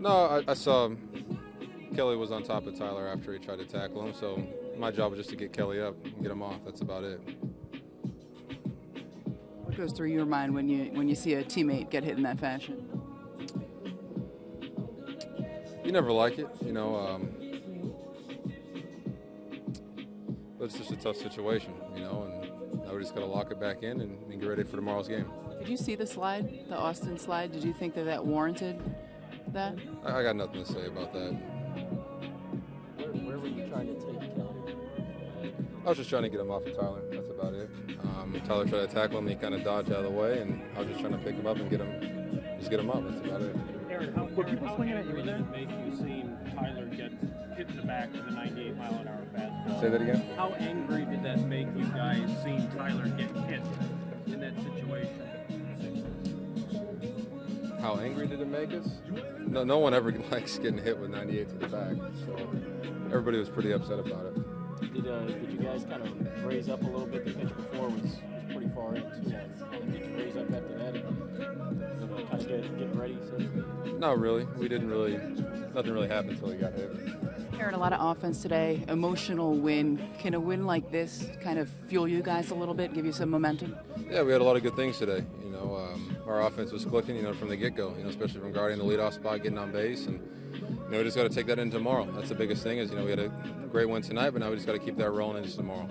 No, I, I saw Kelly was on top of Tyler after he tried to tackle him, so my job was just to get Kelly up and get him off. That's about it. What goes through your mind when you when you see a teammate get hit in that fashion? You never like it, you know. Um, but it's just a tough situation, you know, and now we just got to lock it back in and, and get ready for tomorrow's game. Did you see the slide, the Austin slide? Did you think that that warranted that? I, I got nothing to say about that. Where, where were you trying to take Kelly? I was just trying to get him off of Tyler. That's about it. Um, Tyler tried to tackle him, he kind of dodged out of the way, and I was just trying to pick him up and get him, just get him up. That's about it. Aaron, how, Aaron, how angry did it make you seeing Tyler get hit in the back with a 98 mile an hour fastball? Say that again. How angry did that How angry did it make us? No, no one ever likes getting hit with 98 to the back, so everybody was pretty upset about it. Did uh, did you guys kind of raise up a little bit? The pitch before was, was pretty far in too. And did you raise up after that? And, you know, kind of get get ready. So to? Not really. We didn't really. Nothing really happened until he got hit. Aaron, a lot of offense today, emotional win. Can a win like this kind of fuel you guys a little bit, give you some momentum? Yeah, we had a lot of good things today. You know, um, our offense was clicking. You know, from the get-go. You know, especially from guarding the leadoff spot, getting on base, and you know, we just got to take that in tomorrow. That's the biggest thing. Is you know, we had a great win tonight, but now we just got to keep that rolling into tomorrow.